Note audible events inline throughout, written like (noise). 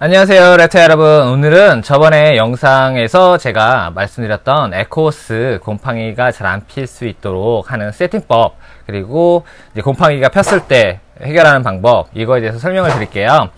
안녕하세요 레터 여러분. 오늘은 저번에 영상에서 제가 말씀드렸던 에코스 곰팡이가 잘 안 필 수 있도록 하는 세팅법 그리고 이제 곰팡이가 폈을 때 해결하는 방법 이거에 대해서 설명을 드릴게요.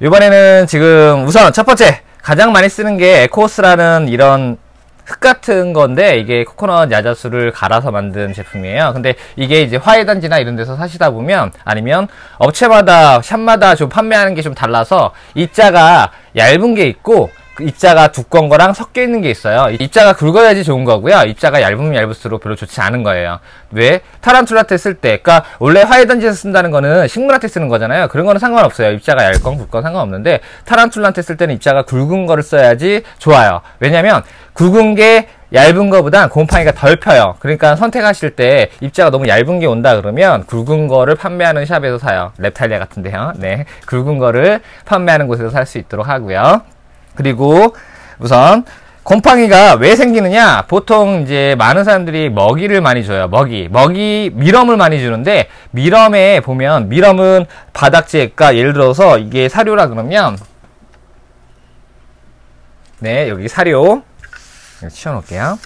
이번에는 지금 우선 첫 번째 가장 많이 쓰는 게 에코스라는 이런 흙 같은 건데 이게 코코넛 야자수를 갈아서 만든 제품이에요. 근데 이게 이제 화훼단지나 이런 데서 사시다 보면 아니면 업체마다 샵마다 좀 판매하는 게 좀 달라서 입자가 얇은 게 있고 그 입자가 두꺼운 거랑 섞여 있는 게 있어요. 입자가 굵어야지 좋은 거고요. 입자가 얇으면 얇을수록 별로 좋지 않은 거예요. 왜? 타란툴라테 쓸 때, 그러니까 원래 화훼단지에서 쓴다는 거는 식물한테 쓰는 거잖아요. 그런 거는 상관없어요. 입자가 얇건 굵건 상관없는데 타란툴라한테 쓸 때는 입자가 굵은 거를 써야지 좋아요. 왜냐면 굵은 게 얇은 거보단 곰팡이가 덜 펴요. 그러니까 선택하실 때 입자가 너무 얇은 게 온다 그러면 굵은 거를 판매하는 샵에서 사요. 랩탈리아 같은데요. 네. 굵은 거를 판매하는 곳에서 살 수 있도록 하고요. 그리고 우선 곰팡이가 왜 생기느냐? 보통 이제 많은 사람들이 먹이를 많이 줘요. 먹이. 먹이, 미럼을 많이 주는데, 미럼에 보면, 미럼은 바닥재, 그러니까 예를 들어서 이게 사료라 그러면, 네, 여기 사료. 치워놓을게요.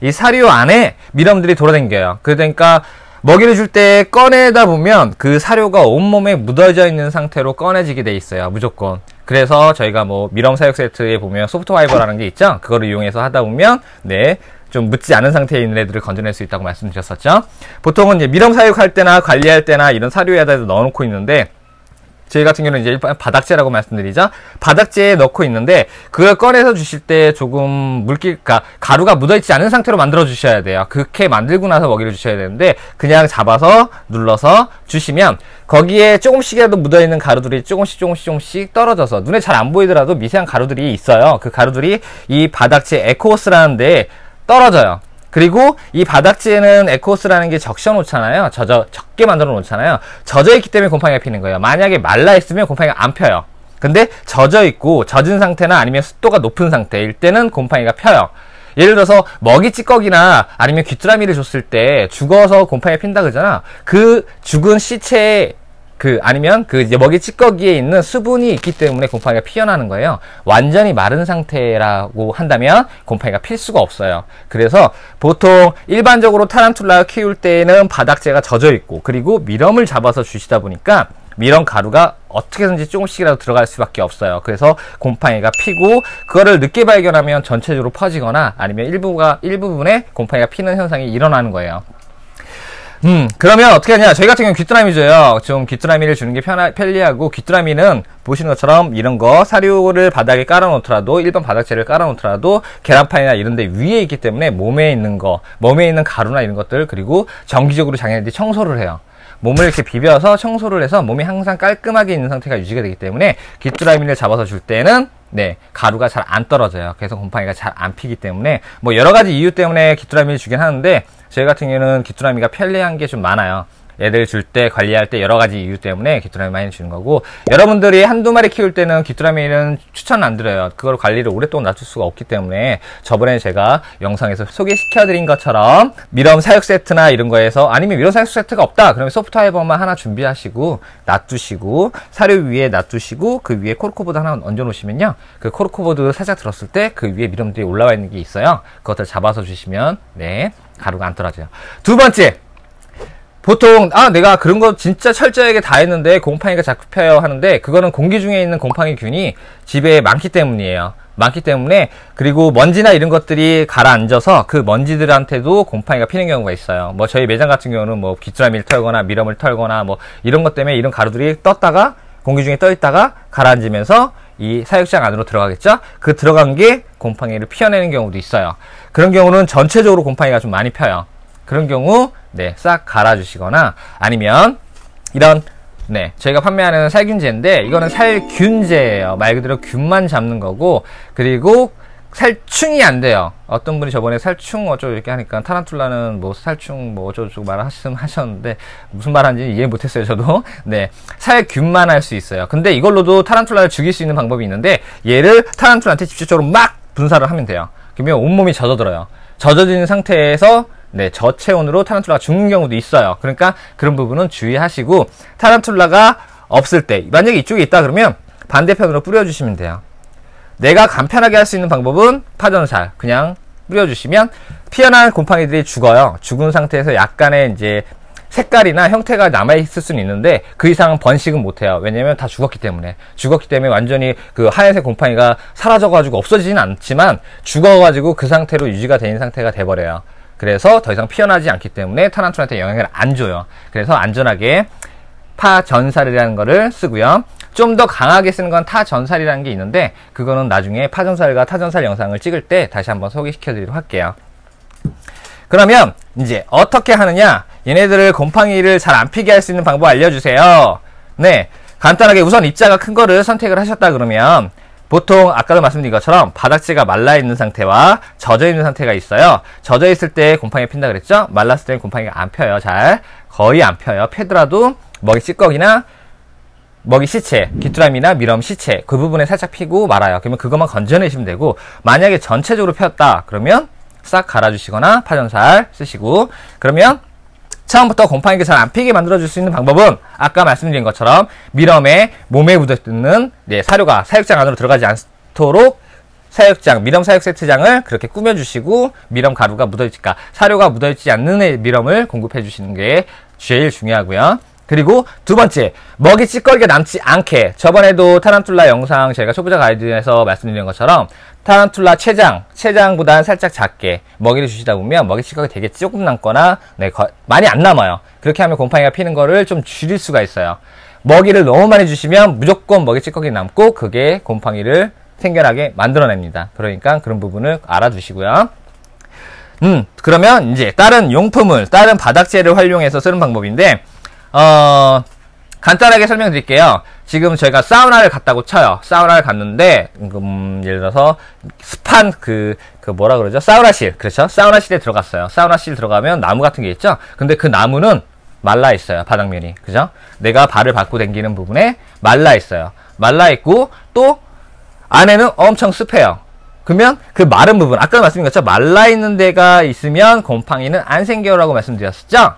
이 사료 안에 미럼들이 돌아다녀요. 그러니까 먹이를 줄 때 꺼내다 보면 그 사료가 온몸에 묻어져 있는 상태로 꺼내지게 돼 있어요. 무조건. 그래서 저희가 뭐 미럼 사육 세트에 보면 소프트 화이버라는 게 있죠. 그거를 이용해서 하다 보면 네. 좀 묻지 않은 상태에 있는 애들을 건져낼 수 있다고 말씀드렸었죠. 보통은 이제 미럼 사육할 때나 관리할 때나 이런 사료에다 넣어놓고 있는데 저희 같은 경우는 이제 바닥재라고 말씀드리죠. 바닥재에 넣고 있는데 그걸 꺼내서 주실 때 조금 물기, 가 가루가 묻어있지 않은 상태로 만들어 주셔야 돼요. 그렇게 만들고 나서 먹이를 주셔야 되는데 그냥 잡아서 눌러서 주시면 거기에 조금씩이라도 묻어있는 가루들이 조금씩 조금씩 조금씩 떨어져서 눈에 잘 안 보이더라도 미세한 가루들이 있어요. 그 가루들이 이 바닥재 에코스라는 데 떨어져요. 그리고 이 바닥재는 에코스라는 게 적셔 놓잖아요. 젖어, 적게 만들어 놓잖아요. 젖어 있기 때문에 곰팡이가 피는 거예요. 만약에 말라 있으면 곰팡이가 안 펴요. 근데 젖어 있고 젖은 상태나 아니면 습도가 높은 상태일 때는 곰팡이가 펴요. 예를 들어서 먹이 찌꺼기나 아니면 귀뚜라미를 줬을 때 죽어서 곰팡이 핀다 그러잖아. 그 죽은 시체에 그 아니면 그 먹이 찌꺼기에 있는 수분이 있기 때문에 곰팡이가 피어나는 거예요. 완전히 마른 상태라고 한다면 곰팡이가 필 수가 없어요. 그래서 보통 일반적으로 타란툴라 키울 때는 바닥재가 젖어 있고 그리고 미럼을 잡아서 주시다 보니까 미럼 가루가 어떻게든지 조금씩이라도 들어갈 수밖에 없어요. 그래서 곰팡이가 피고 그거를 늦게 발견하면 전체적으로 퍼지거나 아니면 일부가 일부분에 곰팡이가 피는 현상이 일어나는 거예요. 음, 그러면 어떻게 하냐. 저희 같은 경우는 귀뚜라미 줘요. 좀 귀뚜라미를 주는 게 편하, 편리하고, 귀뚜라미는 보시는 것처럼 이런 거, 사료를 바닥에 깔아놓더라도, 일반 바닥재를 깔아놓더라도, 계란판이나 이런 데 위에 있기 때문에 몸에 있는 거, 몸에 있는 가루나 이런 것들, 그리고 정기적으로 장애인들이 청소를 해요. 몸을 이렇게 비벼서 청소를 해서 몸이 항상 깔끔하게 있는 상태가 유지가 되기 때문에 귀뚜라미를 잡아서 줄 때는 네, 가루가 잘 안 떨어져요. 그래서 곰팡이가 잘 안 피기 때문에 뭐 여러 가지 이유 때문에 귀뚜라미를 주긴 하는데 저희 같은 경우는 귀뚜라미가 편리한 게 좀 많아요. 애들 줄 때 관리할 때 여러 가지 이유 때문에 귀뚜라미 많이 주는 거고 여러분들이 한두 마리 키울 때는 귀뚜라미는 추천 안 드려요. 그걸 관리를 오랫동안 놔둘 수가 없기 때문에 저번에 제가 영상에서 소개시켜 드린 것처럼 mealworm 사육 세트나 이런 거에서 아니면 mealworm 사육 세트가 없다. 그러면 soft fiber만 하나 준비하시고 놔두시고 사료 위에 놔두시고 그 위에 코르크보드 하나 얹어 놓으시면요. 그 코르크보드 살짝 들었을 때 그 위에 mealworm들이 올라와 있는 게 있어요. 그것들 잡아서 주시면 네 가루가 안 떨어져요. 두 번째 보통 아 내가 그런 거 진짜 철저하게 다 했는데 곰팡이가 자꾸 펴요 하는데 그거는 공기 중에 있는 곰팡이 균이 집에 많기 때문이에요. 많기 때문에 그리고 먼지나 이런 것들이 가라앉아서 그 먼지들한테도 곰팡이가 피는 경우가 있어요. 뭐 저희 매장 같은 경우는 뭐 귀뚜라미를 털거나 미럼을 털거나 뭐 이런 것 때문에 이런 가루들이 떴다가 공기 중에 떠 있다가 가라앉으면서 이 사육장 안으로 들어가겠죠? 그 들어간 게 곰팡이를 피어내는 경우도 있어요. 그런 경우는 전체적으로 곰팡이가 좀 많이 펴요. 그런 경우 네, 싹 갈아주시거나 아니면 이런 네, 저희가 판매하는 살균제인데 이거는 살균제예요. 말 그대로 균만 잡는 거고 그리고 살충이 안 돼요. 어떤 분이 저번에 살충 어쩌고 이렇게 하니까 타란툴라는 뭐 살충 뭐 어쩌고 말씀 하셨는데 무슨 말하는지 이해 못했어요 저도. (laughs) 네, 살균만 할 수 있어요. 근데 이걸로도 타란툴라를 죽일 수 있는 방법이 있는데 얘를 타란툴라한테 직접적으로 막 분사를 하면 돼요. 그러면 온몸이 젖어들어요. 젖어지는 상태에서 네, 저체온으로 타란툴라가 죽는 경우도 있어요. 그러니까 그런 부분은 주의하시고 타란툴라가 없을 때 만약에 이쪽에 있다 그러면 반대편으로 뿌려주시면 돼요. 내가 간편하게 할 수 있는 방법은 파전살 그냥 뿌려주시면 피어난 곰팡이들이 죽어요. 죽은 상태에서 약간의 이제 색깔이나 형태가 남아있을 수는 있는데 그 이상 번식은 못해요. 왜냐면 다 죽었기 때문에. 죽었기 때문에 완전히 그 하얀색 곰팡이가 사라져가지고 없어지진 않지만 죽어가지고 그 상태로 유지가 된 상태가 돼버려요. 그래서 더 이상 피어나지 않기 때문에 타란툴한테 영향을 안 줘요. 그래서 안전하게 파전살이라는 거를 쓰고요. 좀 더 강하게 쓰는 건 타전살이라는 게 있는데 그거는 나중에 파전살과 타전살 영상을 찍을 때 다시 한번 소개시켜 드리도록 할게요. 그러면 이제 어떻게 하느냐 얘네들을 곰팡이를 잘 안 피게 할 수 있는 방법 알려주세요. 네 간단하게 우선 입자가 큰 거를 선택을 하셨다 그러면 보통 아까도 말씀드린 것처럼 바닥재가 말라 있는 상태와 젖어 있는 상태가 있어요. 젖어 있을 때 곰팡이 핀다 그랬죠? 말랐을 때는 곰팡이가 안 펴요. 잘 거의 안 펴요. 패더라도 먹이 찌꺼기나 먹이 시체, 귀뚜라미나 미럼 시체 그 부분에 살짝 피고 말아요. 그러면 그것만 건져내시면 되고 만약에 전체적으로 폈다 그러면 싹 갈아주시거나 파전살 쓰시고 그러면 처음부터 곰팡이가 잘 안 피게 만들어줄 수 있는 방법은 아까 말씀드린 것처럼 미럼에 몸에 묻어있는 네, 사료가 사육장 안으로 들어가지 않도록 사육장, 미럼 사육 세트장을 그렇게 꾸며주시고 미럼 가루가 묻어있을까 사료가 묻어있지 않는 미럼을 공급해 주시는 게 제일 중요하고요. 그리고 두 번째, 먹이 찌꺼기가 남지 않게 저번에도 타란툴라 영상 제가 초보자 가이드에서 말씀드린 것처럼 타란툴라 체장, 체장보다는 살짝 작게 먹이를 주시다 보면 먹이 찌꺼기 되게 조금 남거나 네, 거, 많이 안 남아요. 그렇게 하면 곰팡이가 피는 거를 좀 줄일 수가 있어요. 먹이를 너무 많이 주시면 무조건 먹이 찌꺼기 남고 그게 곰팡이를 생겨나게 만들어냅니다. 그러니까 그런 부분을 알아두시고요. 음, 그러면 이제 다른 용품을, 다른 바닥재를 활용해서 쓰는 방법인데 어, 간단하게 설명드릴게요. 지금 저희가 사우나를 갔다고 쳐요. 사우나를 갔는데, 음, 예를 들어서, 습한 그, 그 뭐라 그러죠? 사우나실. 그렇죠? 사우나실에 들어갔어요. 사우나실 들어가면 나무 같은 게 있죠? 근데 그 나무는 말라 있어요. 바닥면이. 그죠? 내가 발을 밟고 당기는 부분에 말라 있어요. 말라 있고, 또, 안에는 엄청 습해요. 그러면 그 마른 부분, 아까 것처럼 말라 있는 데가 있으면 곰팡이는 안 생겨라고 말씀드렸었죠?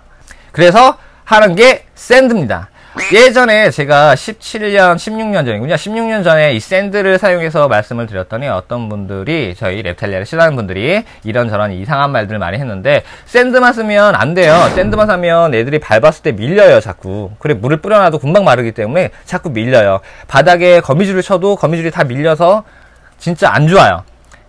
그래서 하는 게 sand입니다. 예전에 제가 17년, 16년 전이군요. 16년 전에 이 sand를 사용해서 말씀을 드렸더니 어떤 분들이 저희 랩탈리아를 싫어하는 분들이 이런저런 이상한 말들을 많이 했는데 sand만 쓰면 안 돼요. sand만 사면 애들이 밟았을 때 밀려요, 자꾸. 그래 물을 뿌려놔도 금방 마르기 때문에 자꾸 밀려요. 바닥에 거미줄을 쳐도 거미줄이 다 밀려서 진짜 안 좋아요.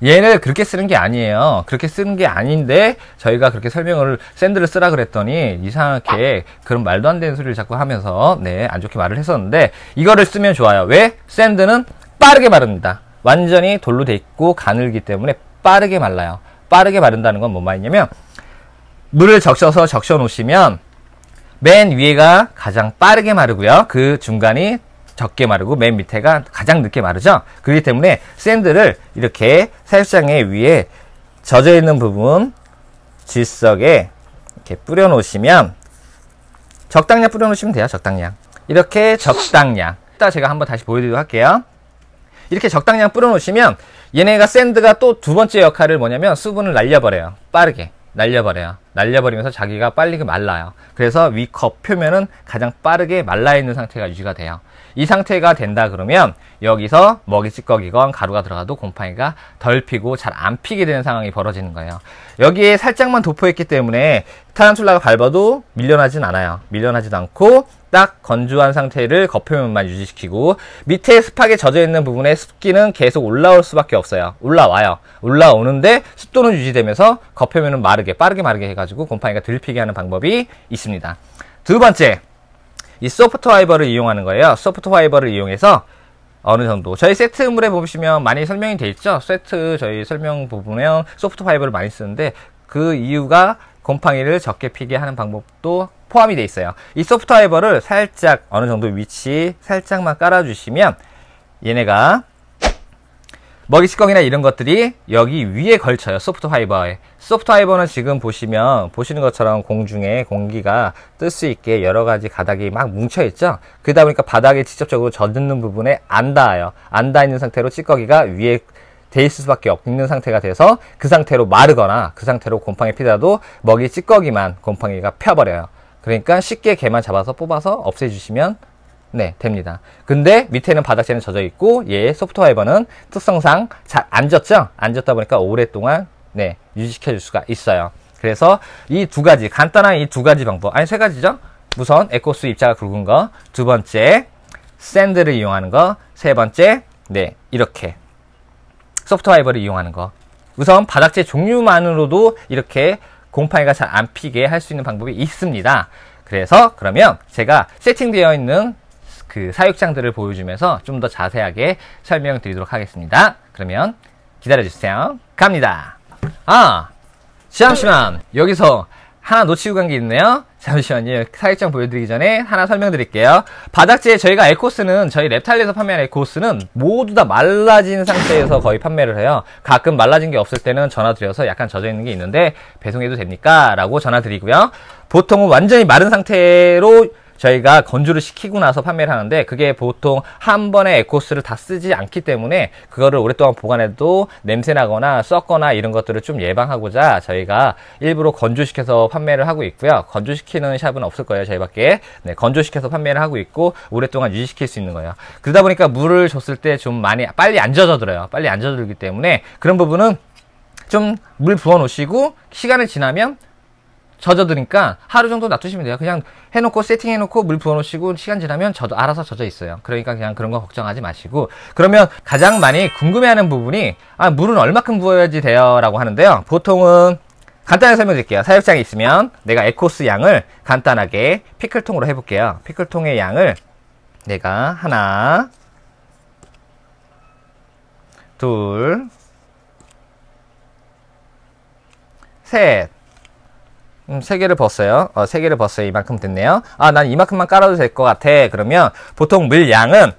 얘를 그렇게 쓰는 게 아니에요. 그렇게 쓰는 게 아닌데 저희가 그렇게 설명을 샌드를 쓰라 그랬더니 이상하게 그런 말도 안 되는 소리를 자꾸 하면서 네, 안 좋게 말을 했었는데 이거를 쓰면 좋아요. 왜? 샌드는 빠르게 마릅니다. 완전히 돌로 돼 있고 가늘기 때문에 빠르게 말라요. 빠르게 마른다는 건 뭔 말이냐면 물을 적셔서 적셔 놓으시면 맨 위에가 가장 빠르게 마르고요. 그 중간이 적게 마르고 맨 밑에가 가장 늦게 마르죠. 그렇기 때문에 샌드를 이렇게 사육장에 위에 젖어 있는 부분 질석에 이렇게 뿌려 놓으시면 적당량 뿌려 놓으시면 돼요. 적당량. 이렇게 적당량. 이따 제가 한번 다시 보여드리도록 할게요. 이렇게 적당량 뿌려 놓으시면 얘네가 샌드가 또 두 번째 역할을 뭐냐면 수분을 날려버려요. 빠르게. 날려버려요. 날려버리면서 자기가 빨리 말라요. 그래서 위컵 표면은 가장 빠르게 말라있는 상태가 유지가 돼요. 이 상태가 된다 그러면 여기서 먹이 찌꺼기건 가루가 들어가도 곰팡이가 덜 피고 잘 안 피게 되는 상황이 벌어지는 거예요. 여기에 살짝만 도포했기 때문에 타란툴라가 밟아도 밀려나진 않아요. 밀려나지도 않고 딱 건조한 상태를 겉표면만 유지시키고 밑에 습하게 젖어 있는 부분에 습기는 계속 올라올 수밖에 없어요. 올라와요. 올라오는데 습도는 유지되면서 겉표면은 마르게 빠르게 마르게 해가지고 곰팡이가 들 피게 하는 방법이 있습니다. 두 번째 이 soft fiber를 이용하는 거예요. soft fiber를 이용해서 어느 정도 저희 세트물에 보시면 많이 설명이 되어 있죠. 세트 저희 설명 부분에 soft fiber를 많이 쓰는데 그 이유가 곰팡이를 적게 피게 하는 방법도 포함이 되어 있어요. 이 soft fiber를 살짝 어느 정도 위치 살짝만 깔아주시면 얘네가 먹이 찌꺼기나 이런 것들이 여기 위에 걸쳐요. soft fiber에. soft fiber는 지금 보시면 보시는 것처럼 공중에 공기가 뜰 수 있게 여러 가지 가닥이 막 뭉쳐 있죠. 그러다 보니까 바닥에 직접적으로 젖는 부분에 안 닿아요. 안 닿아 있는 상태로 찌꺼기가 위에 돼 있을 수밖에 없는 상태가 돼서 그 상태로 마르거나 그 상태로 곰팡이 피다도 먹이 찌꺼기만 곰팡이가 펴버려요. 그러니까 쉽게 개만 잡아서 뽑아서 없애주시면 네, 됩니다. 근데 밑에는 바닥재는 젖어 있고 얘 소프트 화이버는 특성상 잘 안 젖죠? 안 젖다 보니까 오랫동안 네, 유지시켜 줄 수가 있어요. 그래서 이 두 가지 간단한 이 두 가지 방법 아니 세 가지죠? 우선 에코스 입자가 굵은 거, 두 번째 샌드를 이용하는 거, 세 번째 네, 이렇게 소프트 화이버를 이용하는 거. 우선 바닥재 종류만으로도 이렇게 곰팡이가 잘 안 피게 할 수 있는 방법이 있습니다. 그래서 그러면 제가 세팅되어 있는 그 사육장들을 보여주면서 좀 더 자세하게 설명드리도록 하겠습니다. 그러면 기다려주세요. 갑니다. 아, 잠시만. 여기서 하나 놓치고 간 게 있네요. 잠시만요. 사육장 보여드리기 전에 하나 설명드릴게요. 바닥재 저희가 에코스는 저희 랩탈리에서 판매하는 에코스는 모두 다 말라진 상태에서 거의 판매를 해요. 가끔 말라진 게 없을 때는 전화 드려서 약간 젖어 있는 게 있는데 배송해도 됩니까? 라고 전화 드리고요. 보통은 완전히 마른 상태로 저희가 건조를 시키고 나서 판매를 하는데 그게 보통 한 번에 에코스를 다 쓰지 않기 때문에 그거를 오랫동안 보관해도 냄새 나거나 썩거나 이런 것들을 좀 예방하고자 저희가 일부러 건조시켜서 판매를 하고 있고요. 건조시키는 샵은 없을 거예요. 저희밖에. 네, 건조시켜서 판매를 하고 있고 오랫동안 유지시킬 수 있는 거예요. 그러다 보니까 물을 줬을 때 좀 많이 빨리 안 젖어들어요. 빨리 안 젖어들기 때문에 그런 부분은 좀 물 부어 놓으시고 시간이 지나면 젖어드니까 하루 정도 놔두시면 돼요. 그냥 해놓고 세팅해놓고 물 부어놓으시고 시간 지나면 젖어 알아서 젖어 있어요. 그러니까 그냥 그런 거 걱정하지 마시고 그러면 가장 많이 궁금해하는 부분이 아 물은 얼마큼 부어야지 돼요라고 하는데요. 보통은 간단하게 설명드릴게요. 사육장에 있으면 내가 에코스 양을 간단하게 피클통으로 해볼게요. 피클통의 양을 내가 하나 둘 셋, 음, 세 개를 벗어요. 어, 세 개를 벗어요. 이만큼 됐네요. 아, 난 이만큼만 깔아도 될 것 같아. 그러면 보통 물 양은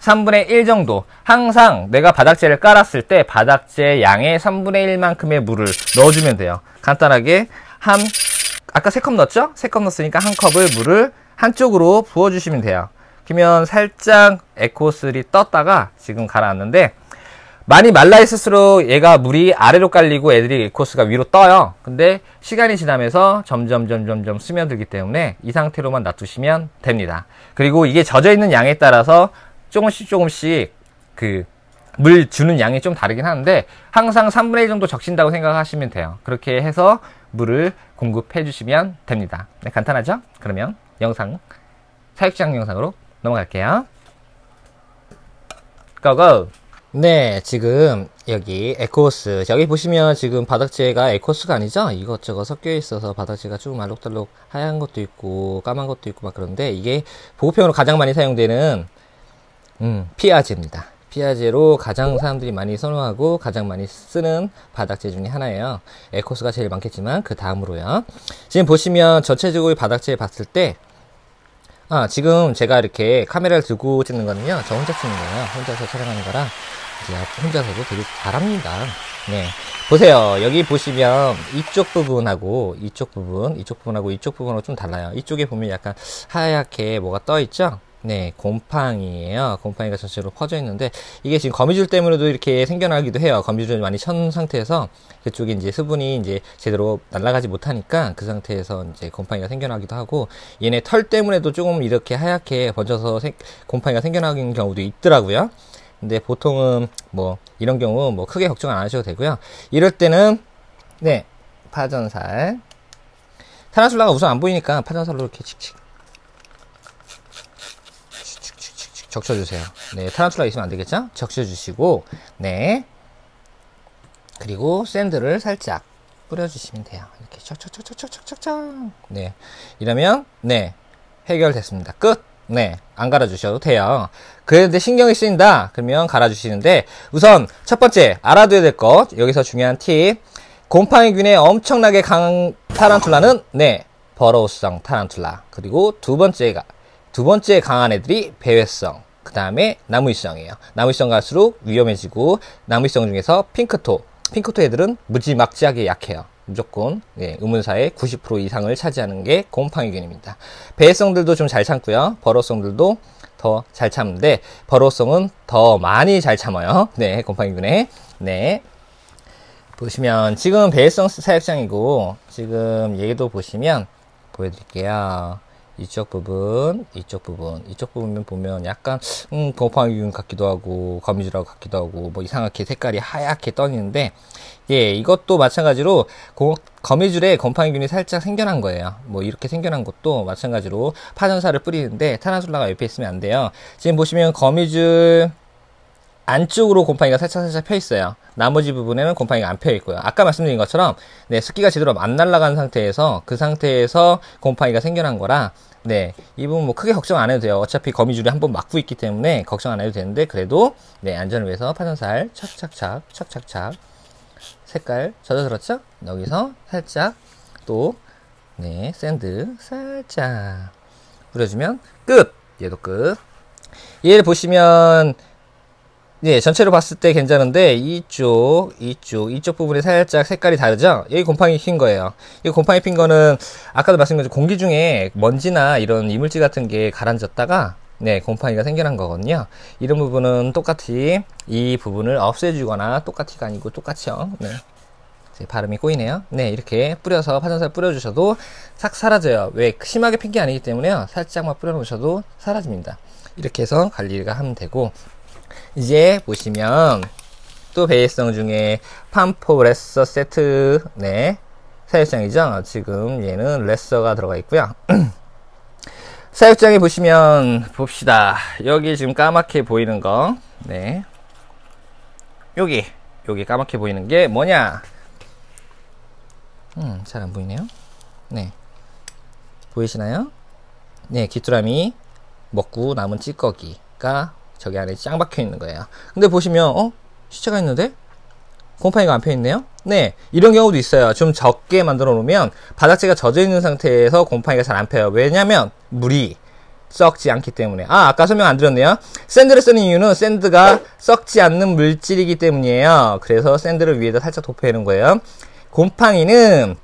3분의 1 정도. 항상 내가 바닥재를 깔았을 때 바닥재 양의 3분의 1만큼의 물을 넣어주면 돼요. 간단하게 한, 아까 3컵 넣었죠? 3컵 넣었으니까 한 컵을 물을 한쪽으로 부어주시면 돼요. 그러면 살짝 에코슬이 떴다가 지금 가라앉는데 많이 말라 있을수록 얘가 물이 아래로 깔리고 애들이 코스가 위로 떠요. 근데 시간이 지나면서 점점 점점 점 스며들기 때문에 이 상태로만 놔두시면 됩니다. 그리고 이게 젖어 있는 양에 따라서 조금씩 조금씩 그 물 주는 양이 좀 다르긴 하는데 항상 3분의 1 정도 적신다고 생각하시면 돼요. 그렇게 해서 물을 공급해 주시면 됩니다. 네, 간단하죠? 그러면 영상 사육장 영상으로 넘어갈게요. 고고! 네, 지금 여기 에코스 여기 보시면 지금 바닥재가 에코스가 아니죠? 이것저것 섞여 있어서 바닥재가 좀 알록달록 하얀 것도 있고 까만 것도 있고 막 그런데 이게 보호평으로 가장 많이 사용되는 음, 피아제입니다. 피아제로 가장 사람들이 많이 선호하고 가장 많이 쓰는 바닥재 중에 하나예요. 에코스가 제일 많겠지만 그 다음으로요. 지금 보시면 전체적으로 바닥재 봤을 때 아, 지금 제가 이렇게 카메라를 들고 찍는 거는요. 저 혼자 찍는 거예요. 혼자서 촬영하는 거라 혼자서도 되게 잘합니다. 네. 보세요. 여기 보시면 이쪽 부분하고 이쪽 부분, 이쪽 부분하고 이쪽 부분하고 좀 달라요. 이쪽에 보면 약간 하얗게 뭐가 떠 있죠? 네, 곰팡이에요. 곰팡이가 전체로 퍼져 있는데 이게 지금 거미줄 때문에도 이렇게 생겨나기도 해요. 거미줄을 많이 천 상태에서 그쪽에 이제 수분이 이제 제대로 날아가지 못하니까 그 상태에서 이제 곰팡이가 생겨나기도 하고 얘네 털 때문에도 조금 이렇게 하얗게 번져서 생, 곰팡이가 생겨나는 경우도 있더라고요. 근데 보통은 뭐 이런 경우 뭐 크게 걱정 안 하셔도 되고요. 이럴 때는 네 파전살 타란툴라가 우선 안 보이니까 파전살로 이렇게 칙칙 적셔주세요. 네, 타란툴라 있으면 안 되겠죠? 적셔주시고, 네. 그리고 샌드를 살짝 뿌려주시면 돼요. 이렇게 척척척척척척척. 네. 이러면, 네. 해결됐습니다. 끝! 네. 안 갈아주셔도 돼요. 그런데 신경이 쓰인다? 그러면 갈아주시는데, 우선 첫 번째, 알아둬야 될 것. 여기서 중요한 팁. 곰팡이균에 엄청나게 강한 타란툴라는, 네. 버러우성 타란툴라. 그리고 두 번째가, 두 번째 강한 애들이 배회성, 그 다음에 나무위성이에요. 나무위성 갈수록 위험해지고 나무위성 중에서 핑크토, 핑크토 애들은 무지막지하게 약해요. 무조건 예, 의문사의 90% 이상을 차지하는 게 곰팡이균입니다. 배회성들도 좀 잘 참고요. 버러성들도 더 잘 참는데 버러성은 더 많이 잘 참아요. (laughs) 네, 곰팡이균에. 네. 보시면 지금 배회성 사육장이고 지금 얘도 보시면 보여드릴게요. 이쪽 부분, 이쪽 부분, 이쪽 부분 보면 약간 음, 곰팡이균 같기도 하고 거미줄하고 같기도 하고 뭐 이상하게 색깔이 하얗게 떠있는데 예, 이것도 마찬가지로 고, 거미줄에 곰팡이균이 살짝 생겨난 거예요. 뭐 이렇게 생겨난 것도 마찬가지로 파전사를 뿌리는데 타나솔라가 옆에 있으면 안 돼요. 지금 보시면 거미줄 안쪽으로 곰팡이가 살짝 살짝 펴 있어요. 나머지 부분에는 곰팡이가 안 펴 있고요. 아까 말씀드린 것처럼 네, 습기가 제대로 안 날아간 상태에서 그 상태에서 곰팡이가 생겨난 거라 네, 이 부분 뭐 크게 걱정 안 해도 돼요. 어차피 거미줄이 한 번 막고 있기 때문에 걱정 안 해도 되는데 그래도 네, 안전을 위해서 파전살 착착착 착착착 색깔 젖어들었죠? 여기서 살짝 또 네, sand 살짝 뿌려주면 끝! 얘도 끝. 얘를 보시면 네, 전체로 봤을 때 괜찮은데 이쪽, 이쪽, 이쪽 부분이 살짝 색깔이 다르죠? 여기 곰팡이 핀 거예요. 이 곰팡이 핀 거는 아까도 말씀드린 공기 중에 먼지나 이런 이물질 같은 게 가라앉았다가 네, 곰팡이가 생겨난 거거든요. 이런 부분은 똑같이 이 부분을 없애주거나 똑같이가 아니고 똑같이요. 네. 발음이 꼬이네요. 네, 이렇게 뿌려서 파전살 뿌려주셔도 싹 사라져요. 왜 심하게 핀 게 아니기 때문에요. 살짝만 뿌려놓으셔도 사라집니다. 이렇게 해서 관리가 하면 되고 이제 보시면 또 배회성 중에 팜포 레서 세트 네 사육장이죠. 지금 얘는 레서가 들어가 있고요. (clears throat) 사육장에 보시면 봅시다. 여기 지금 까맣게 보이는 거, 네, 여기 여기 까맣게 보이는 게 뭐냐? 음, 잘 안 보이네요. 네, 보이시나요? 네, 귀뚜라미 먹고 남은 찌꺼기가 저기 안에 짱 박혀 있는 거예요. 근데 보시면 어 시체가 있는데 곰팡이가 안 펴 있네요. 네, 이런 경우도 있어요. 좀 적게 만들어 놓으면 바닥재가 젖어 있는 상태에서 곰팡이가 잘 안 펴요. 왜냐면 물이 썩지 않기 때문에. 아, 아까 설명 안 드렸네요. 샌드를 쓰는 이유는 샌드가 썩지 않는 물질이기 때문이에요. 그래서 샌드를 위에다 살짝 도포해 놓은 거예요. 곰팡이는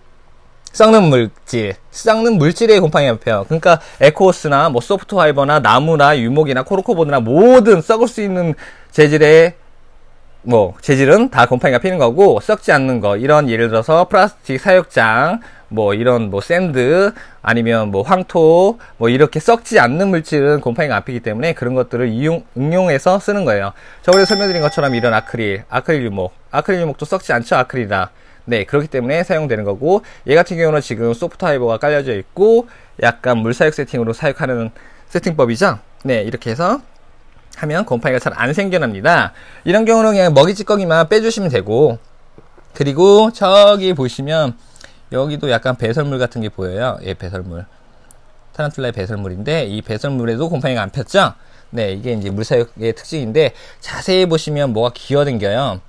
썩는 물질, 썩는 물질의 곰팡이가 펴요. 그러니까 에코스나 뭐 soft fiber나 나무나 유목이나 코르크보드나 모든 썩을 수 있는 재질의 뭐 재질은 다 곰팡이가 피는 거고 썩지 않는 거 이런 예를 들어서 플라스틱 사육장 뭐 이런 뭐 sand 아니면 뭐 황토 뭐 이렇게 썩지 않는 물질은 곰팡이가 안 피기 때문에 그런 것들을 이용 응용해서 쓰는 거예요. 저번에 설명드린 것처럼 이런 아크릴, 아크릴 유목, 아크릴 유목도 썩지 않죠 아크릴이라. 네, 그렇기 때문에 사용되는 거고, 얘 같은 경우는 지금 소프트 하이버가 깔려져 있고, 약간 물사육 세팅으로 사육하는 세팅법이죠. 네, 이렇게 해서 하면 곰팡이가 잘 안 생겨납니다. 이런 경우는 그냥 먹이 찌꺼기만 빼주시면 되고, 그리고 저기 보시면, 여기도 약간 배설물 같은 게 보여요. 예, 배설물. 타란툴라의 배설물인데, 이 배설물에도 곰팡이가 안 폈죠? 네, 이게 이제 물사육의 특징인데, 자세히 보시면 뭐가 기어댕겨요.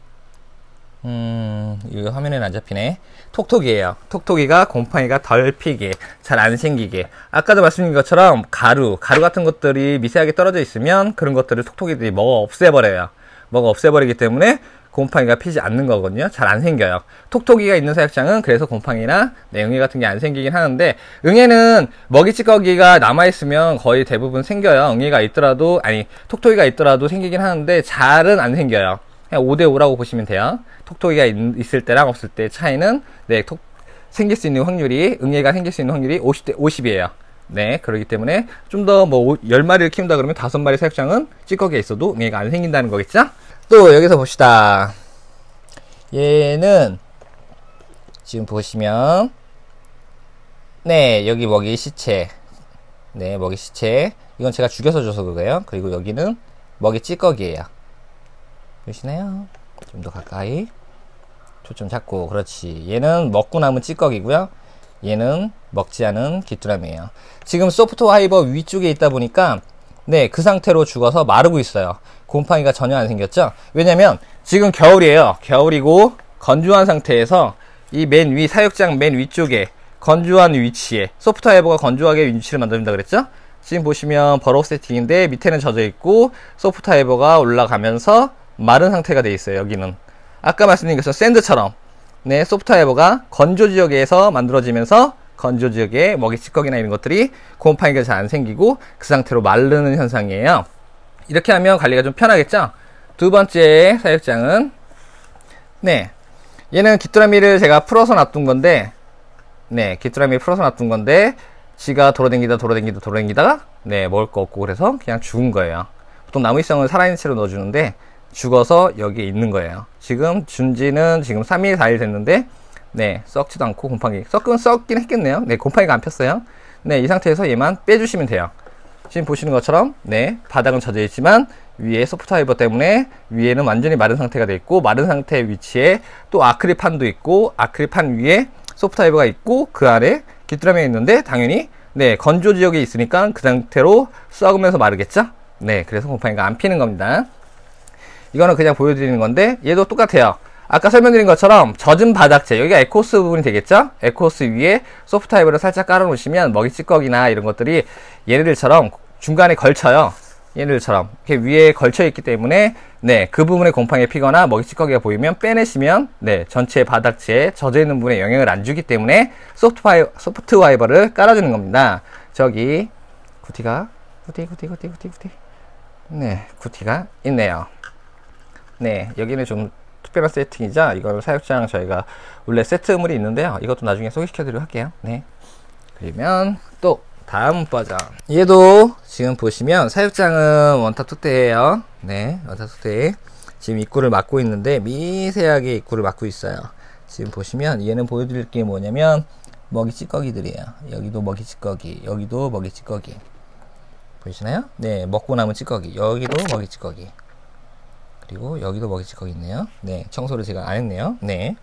음, 이거 화면에는 안 잡히네. 톡톡이에요. 톡톡이가 곰팡이가 덜 피게, 잘 안 생기게. 아까도 말씀드린 것처럼 가루, 가루 같은 것들이 미세하게 떨어져 있으면 그런 것들을 톡톡이들이 먹어 없애버려요. 먹어 없애버리기 때문에 곰팡이가 피지 않는 거거든요. 잘 안 생겨요. 톡톡이가 있는 사육장은 그래서 곰팡이나 네, 응애 같은 게 안 생기긴 하는데 응애는 먹이 찌꺼기가 남아 있으면 거의 대부분 생겨요. 응애가 있더라도 아니 톡톡이가 있더라도 생기긴 하는데 잘은 안 생겨요. 그냥 5대5라고 보시면 돼요. 톡톡이가 있, 을 때랑 없을 때 차이는, 네, 톡, 생길 수 있는 확률이, 응애가 생길 수 있는 확률이 50대 50이에요. 네, 그러기 때문에 좀 더 뭐 10마리를 키운다 그러면 5마리 사육장은 찌꺼기에 있어도 응애가 안 생긴다는 거겠죠? 또 여기서 봅시다. 얘는 지금 보시면 네, 여기 먹이 시체. 네, 먹이 시체. 이건 제가 죽여서 줘서 그거예요. 그리고 여기는 먹이 찌꺼기예요. 보시나요? 좀 더 가까이. 초점 잡고. 그렇지. 얘는 먹고 남은 찌꺼기고요. 얘는 먹지 않은 귀뚜라미예요. 지금 소프트 하이버 위쪽에 있다 보니까 네 그 상태로 죽어서 마르고 있어요. 곰팡이가 전혀 안 생겼죠? 왜냐면 지금 겨울이에요. 겨울이고 건조한 상태에서 이 맨 위 사육장 맨 위쪽에 건조한 위치에 소프트 하이버가 건조하게 위치를 만든다. 그랬죠? 지금 보시면 버럭 세팅인데 밑에는 젖어 있고 소프트 하이버가 올라가면서 마른 상태가 돼 있어요. 여기는 아까 말씀드린 것처럼 샌드처럼 네 소프트웨어가 건조 지역에서 만들어지면서 건조 지역에 먹이 찌꺼기나 이런 것들이 곰팡이가 잘 안 생기고 그 상태로 마르는 현상이에요. 이렇게 하면 관리가 좀 편하겠죠? 두 번째 사육장은 네 얘는 귀뚜라미를 제가 풀어서 놔둔 건데 네 귀뚜라미 풀어서 놔둔 건데 지가 돌아다니다 돌아다니다 돌아다니다가 네 먹을 거 없고 그래서 그냥 죽은 거예요. 보통 나무위성을 살아있는 채로 넣어주는데 죽어서 여기에 있는 거예요. 지금 준지는 지금 3일 4일 됐는데 네 썩지도 않고 곰팡이 썩은 썩긴 했겠네요. 네 곰팡이가 안 폈어요. 네 이 상태에서 얘만 빼주시면 돼요. 지금 보시는 것처럼 네 바닥은 젖어 있지만 위에 soft fiber 때문에 위에는 완전히 마른 상태가 돼 있고 마른 상태의 위치에 또 아크릴판도 있고 아크릴판 위에 soft fiber가 있고 그 안에 귀뚜라미가 있는데 당연히 네 건조 지역에 있으니까 그 상태로 썩으면서 마르겠죠 네 그래서 곰팡이가 안 피는 겁니다 이거는 그냥 보여드리는 건데 얘도 똑같아요. 아까 설명드린 것처럼 젖은 바닥재 여기가 에코스 부분이 되겠죠? Eco Earth 위에 soft fiber를 살짝 깔아 놓으시면 먹이 찌꺼기나 이런 것들이 얘네들처럼 중간에 걸쳐요. 얘들처럼. 이렇게 위에 걸쳐 있기 때문에 네, 그 부분에 곰팡이 피거나 먹이 찌꺼기가 보이면 빼내시면 네, 전체 바닥재에 젖어 있는 부분에 영향을 안 주기 때문에 소프트 파이 소프트 와이버를 깔아주는 겁니다. 저기 구티가 구티 구티 구티 구티 구티. 네, 구티가 있네요. 네, 여기는 좀 특별한 세팅이자 이걸 사육장 저희가 원래 세트 물이 있는데요. 이것도 나중에 소개시켜 드리도록 할게요. 네. 그러면 또 다음 버전. 얘도 지금 보시면 사육장은 원탑 투대예요. 네, 원탑 투대. 지금 입구를 막고 있는데 미세하게 입구를 막고 있어요. 지금 보시면 얘는 보여드릴 게 뭐냐면 먹이 찌꺼기들이에요. 여기도 먹이 찌꺼기, 여기도 먹이 찌꺼기. 보이시나요? 네, 먹고 남은 찌꺼기. 여기도 먹이 찌꺼기. 그리고 여기도 먹이 찌꺼기 있네요. 네, 청소를 제가 안 했네요. 네.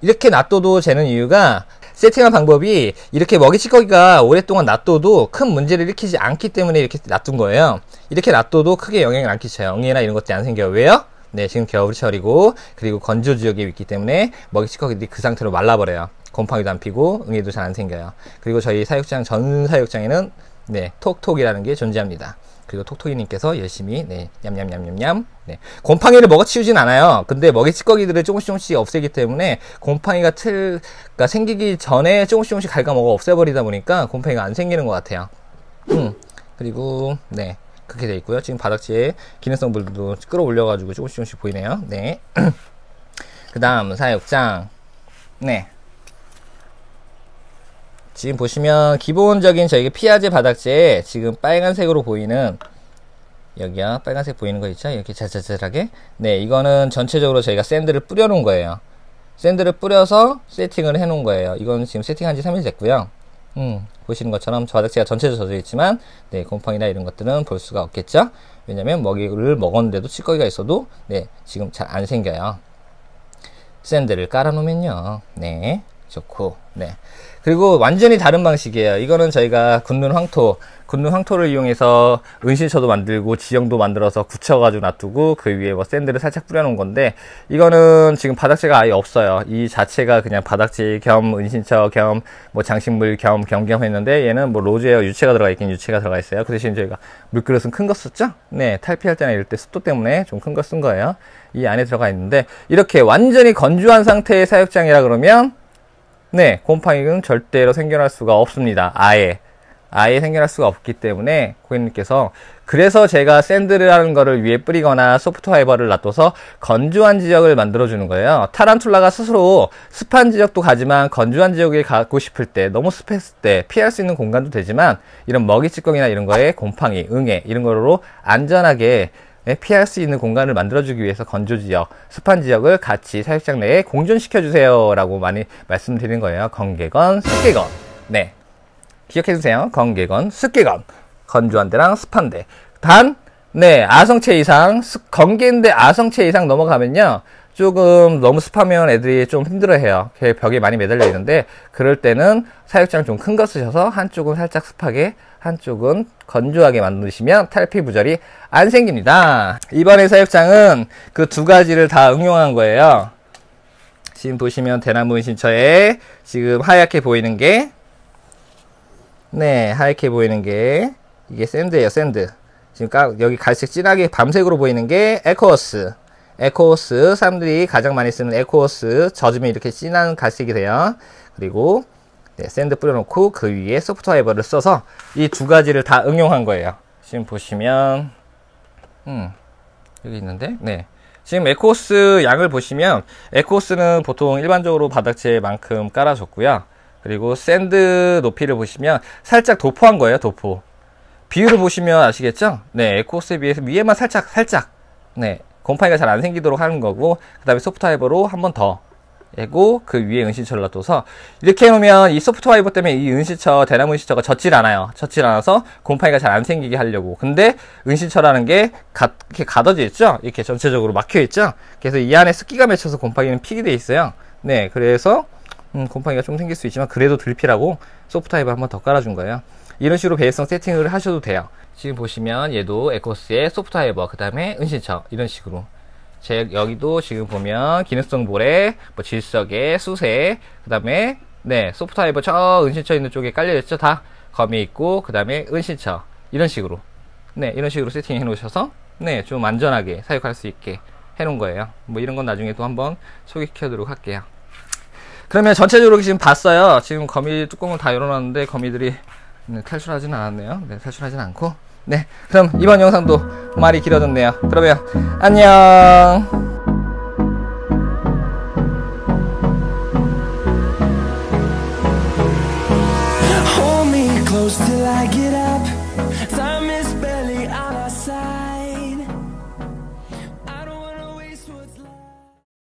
이렇게 놔둬도 되는 이유가 세팅한 방법이 이렇게 먹이 찌꺼기가 오랫동안 놔둬도 큰 문제를 일으키지 않기 때문에 이렇게 놔둔 거예요. 이렇게 놔둬도 크게 영향을 안 끼쳐요. 응애나 이런 것들이 안 생겨요. 왜요? 네, 지금 겨울철이고 그리고 건조 지역에 있기 때문에 먹이 찌꺼기들이 그 상태로 말라버려요. 곰팡이도 안 피고 응애도 잘 안 생겨요. 그리고 저희 사육장 전 사육장에는 네, 톡톡이라는 게 존재합니다. 그리고 톡톡이님께서 열심히 네, 냠냠냠냠냠 네, 곰팡이를 먹어치우진 않아요. 근데 먹이 찌꺼기들을 조금씩 조금씩 없애기 때문에 곰팡이가 틀, 그러니까 생기기 전에 조금씩 조금씩 갉아먹어 없애버리다 보니까 곰팡이가 안 생기는 것 같아요. 음, 그리고 네 그렇게 돼 있고요. 지금 바닥지에 기능성 물도 끌어올려가지고 조금씩 조금씩 보이네요. 네. (clears throat) 그 다음 사육장 네 지금 보시면 기본적인 저희 피아제 바닥재에 지금 빨간색으로 보이는 여기야 빨간색 보이는 거 있죠? 이렇게 자자자하게? 네 이거는 전체적으로 저희가 샌드를 뿌려 놓은 거예요. 샌드를 뿌려서 세팅을 해 놓은 거예요. 이건 지금 세팅한 지 3일 됐고요. 음 보시는 것처럼 바닥재가 전체적으로 젖어 있지만 네 곰팡이나 이런 것들은 볼 수가 없겠죠? 왜냐면 먹이를 먹었는데도 찌꺼기가 있어도 네 지금 잘 안 생겨요. 샌드를 깔아 놓으면요. 네 좋고 네 그리고 완전히 다른 방식이에요. 이거는 저희가 굽는 황토, 굽는 황토를 이용해서 은신처도 만들고 지형도 만들어서 굳혀가지고 놔두고 그 위에 뭐 샌드를 살짝 뿌려놓은 건데 이거는 지금 바닥재가 아예 없어요. 이 자체가 그냥 바닥재 겸 은신처 겸 뭐 장식물 겸 겸겸 했는데 얘는 뭐 rose hair 유체가 들어가 있긴 유체가 들어가 있어요. 그 대신 저희가 물그릇은 큰 거 썼죠? 네, 탈피할 때나 이럴 때 습도 때문에 좀 큰 거 쓴 거예요. 이 안에 들어가 있는데 이렇게 완전히 건조한 상태의 사육장이라 그러면 네, 곰팡이는 절대로 생겨날 수가 없습니다. 아예. 아예 생겨날 수가 없기 때문에 고객님께서 그래서 제가 sand라는 거를 위에 뿌리거나 soft fiber를 놔둬서 건조한 지역을 만들어 주는 거예요. 타란툴라가 스스로 습한 지역도 가지만 건조한 지역에 가고 싶을 때 너무 습했을 때 피할 수 있는 공간도 되지만 이런 먹이 찌꺼기나 이런 거에 곰팡이, 응애 이런 거로 안전하게 네, 피할 수 있는 공간을 만들어주기 위해서 건조 지역, 습한 지역을 같이 사육장 내에 공존시켜 주세요. 라고 많이 말씀드리는 거예요. 건개건, 습개건. 네. 기억해 주세요. 건개건, 습개건. 건조한 데랑 습한 데. 단, 네, 아성체 이상, 건개인데 아성체 이상 넘어가면요. 조금 너무 습하면 애들이 좀 힘들어해요. 벽에 많이 매달려 있는데 그럴 때는 사육장 좀 큰 거 쓰셔서 한쪽은 살짝 습하게 한쪽은 건조하게 만드시면 탈피 부전이 안 생깁니다. 이번에 사육장은 그 두 가지를 다 응용한 거예요. 지금 보시면 대나무 은신처에 지금 하얗게 보이는 게 네, 하얗게 보이는 게 이게 sand예요, sand. 지금 여기 갈색 진하게 밤색으로 보이는 게 에코어스. 에코스 사람들이 가장 많이 쓰는 에코스 젖으면 이렇게 진한 갈색이 돼요. 그리고 네, sand 뿌려놓고 그 위에 soft fiber를 써서 이 두 가지를 다 응용한 거예요. 지금 보시면 음, 여기 있는데 네. 지금 에코스 양을 보시면 에코스는 보통 일반적으로 바닥재만큼 깔아줬고요. 그리고 sand 높이를 보시면 살짝 도포한 거예요, 도포. 비율을 보시면 아시겠죠? 네, 에코스에 비해서 위에만 살짝, 살짝. 네, 곰팡이가 잘 안 생기도록 하는 거고, 그 다음에 소프트와이버로 한 번 더. 하고 그 위에 은신처를 놔둬서 이렇게 해놓으면 이 소프트와이버 때문에 이 은신처 대나무 은신처가 젖질 않아요. 젖질 않아서 곰팡이가 잘 안 생기게 하려고. 근데 은신처라는 게 가, 이렇게 가둬져 있죠? 이렇게 전체적으로 막혀 있죠? 그래서 이 안에 습기가 맺혀서 곰팡이는 피게 돼 있어요. 네 그래서 음, 곰팡이가 좀 생길 수 있지만 그래도 들피라고 소프트와이버 한 번 더 깔아준 거예요 이런 식으로 배열성 세팅을 하셔도 돼요. 지금 보시면 얘도 에코스의 소프트와이버 그 다음에 은신처 이런 식으로. 제 여기도 지금 보면 기능성 볼에 뭐 질석에 수세 그 다음에 네 소프트와이버 저 은신처 있는 쪽에 깔려 있죠? 다 검이 있고 그 다음에 은신처 이런 식으로. 네 이런 식으로 세팅해 놓으셔서 네 좀 안전하게 사용할 수 있게 해 놓은 거예요. 뭐 이런 건 나중에 또 한번 소개시켜 드리도록 할게요. 그러면 전체적으로 지금 봤어요. 지금 거미 뚜껑을 다 열어놨는데 거미들이 네, 탈출하지는 않았네요. 네, 탈출하지는 않고. 네, 그럼 이번 영상도 말이 길어졌네요. 그러면 안녕. till I get out.